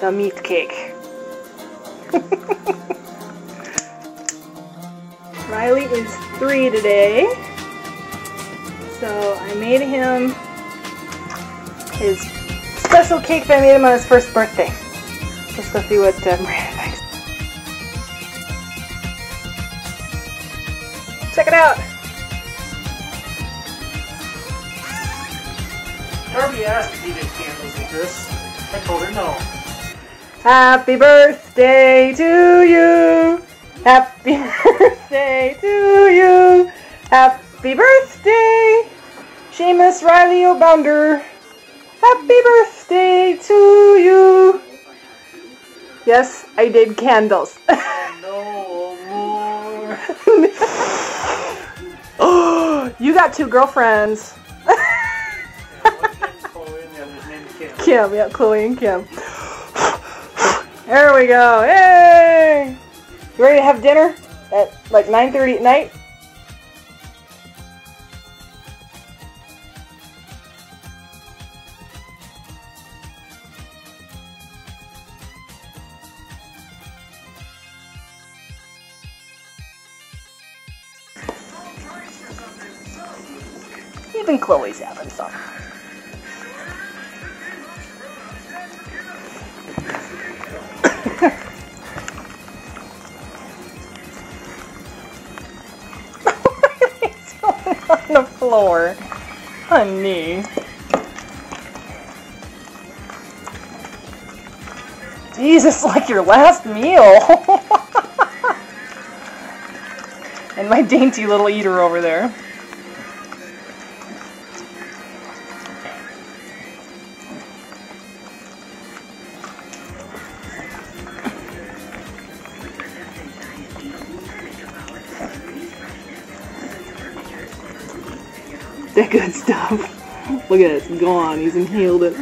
the meat cake. Riley is three today, so I made him his special cake that I made him on his first birthday. Let's go see what uh, Miranda thinks. Check it out! Darby asked if he did candles like this. I told her no. Happy birthday to you! Happy birthday to you! Happy birthday, Seamus Riley O'Bounder! Happy birthday to you! Yes, I did candles. No more. oh, you got two girlfriends. One's named Chloe and the other's named Kim. Kim, yeah, Chloe and Kim. There we go. Yay! You ready to have dinner at like 9:30 at night? Even Chloe's having some. On the floor. Honey. Jesus, like your last meal. and my dainty little eater over there. The good stuff. Look at it's gone. He's inhaled it.